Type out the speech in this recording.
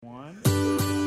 One.